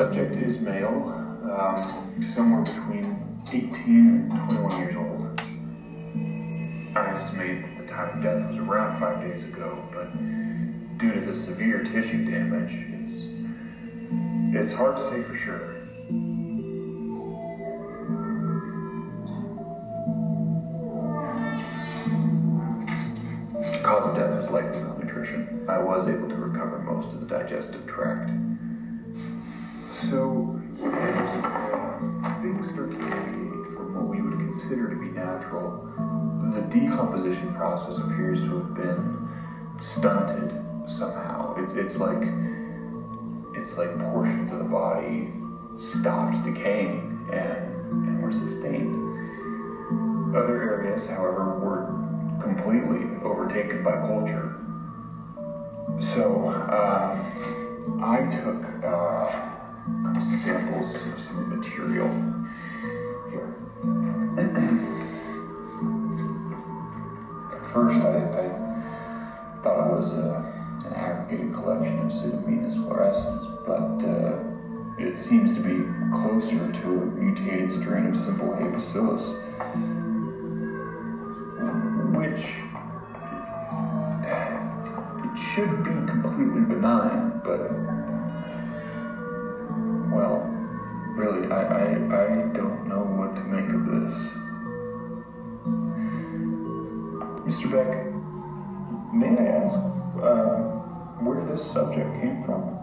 The subject is male, um, somewhere between 18 and 21 years old. I estimate that the time of death was around five days ago, but due to the severe tissue damage, it's it's hard to say for sure. The Cause of death was likely malnutrition. I was able to recover most of the digestive tract. So, as things start to deviate from what we would consider to be natural, the decomposition process appears to have been stunted somehow. It, it's like it's like portions of the body stopped decaying and, and were sustained. Other areas, however, were completely overtaken by culture. So, um, I took uh, samples of some material here. At first, I, I thought it was a, an aggregated collection of Pseudomonas fluorescens, but uh, it seems to be closer to a mutated strain of simple Bacillus, which it should be completely benign, but I, I don't know what to make of this. Mr. Beck, may I ask uh, where this subject came from?